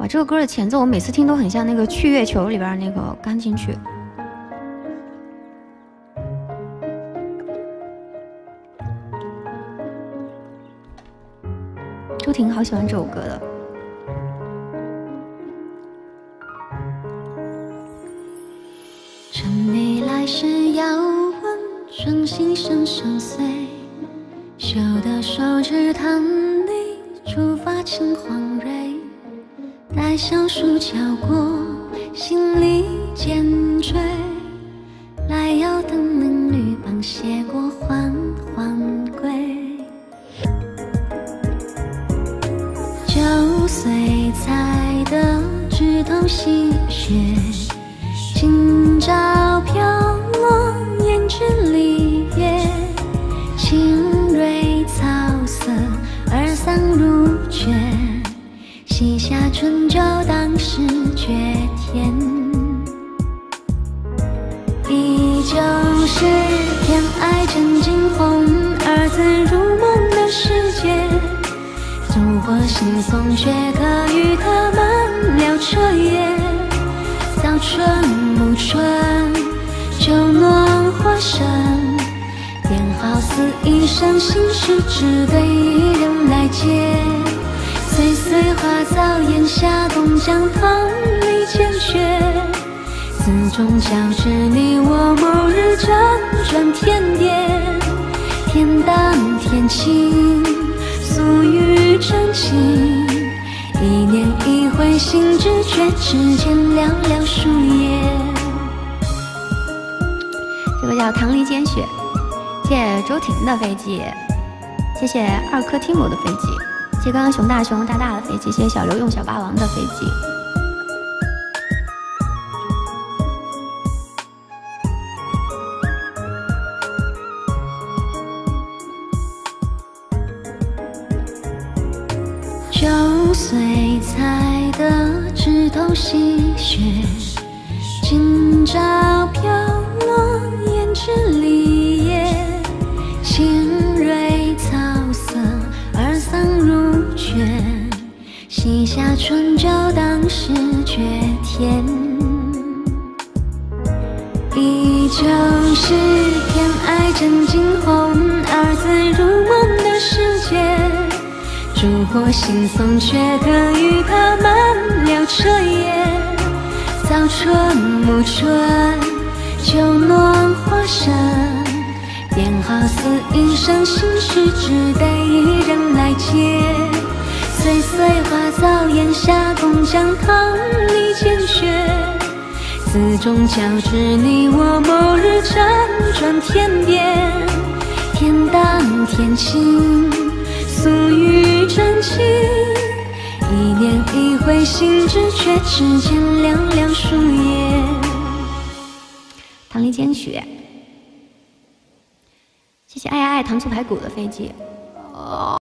哇，这个歌的前奏我每次听都很像那个《去月球》里边那个钢琴曲。周婷好喜欢这首歌的。趁你来时，要问春心深深邃，修得手指弹你触发青黄蕊，待小树敲过，心里渐坠。来要等嫩绿棒谢过，缓缓归。九岁才得枝头细雪，今朝飘落胭脂梨叶，青蕊草色二三如，西夏春秋当时绝天。依旧是偏爱枕惊鸿，儿子入梦的世界。烛火惺忪，却可与他漫聊彻夜。早春暮春，酒暖花深，便好似一生心事，只对一人来解。岁岁花早檐下，东江棠里见雪。字中交织你我，某日辗转天边，天淡天轻，素玉真情。一念一回，心知觉，指尖寥寥数叶。这个叫棠梨煎雪，谢谢周婷的飞机，谢谢二颗提姆的飞机，谢刚刚熊大熊大大的飞机，谢小刘用小霸王的飞机。九岁采得枝头细雪，今朝飘落胭脂春秋当时绝天。依旧是偏爱枕惊鸿，儿子入梦的世界。烛火惺忪，却可与他漫聊彻夜。早春暮春，酒暖花深，便好似一生心事，只得一人来解。岁岁花早檐下，共将棠梨煎雪。字中交织你我，某日辗转天边，天淡天轻，素玉真情。一念一回，心知觉，指尖寥寥数叶。棠梨煎雪，谢谢爱爱爱糖醋排骨的飞机。哦。